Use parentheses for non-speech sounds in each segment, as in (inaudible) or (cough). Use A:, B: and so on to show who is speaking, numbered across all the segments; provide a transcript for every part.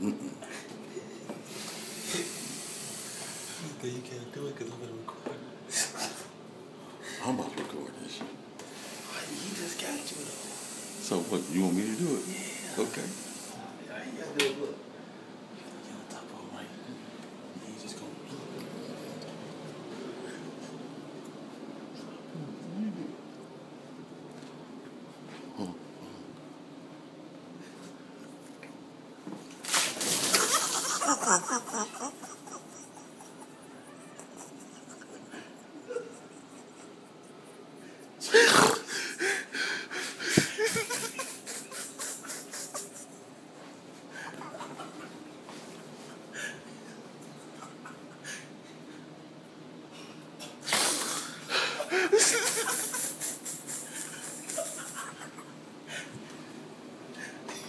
A: Mm-mm.
B: You can't do it because I'm gonna record. (laughs)
A: I'm about to record this shit.
B: He just got you though.
A: So what? You want me to do it?
B: Yeah.
A: Okay.
B: I ain't gotta do it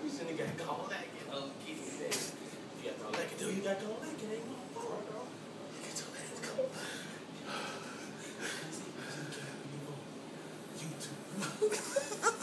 B: We sitting there going like it. Oh, get this. You got to like it, dude. You got to like it. Ain't no more,
C: bro.
B: Get your ass go. YouTube. (laughs)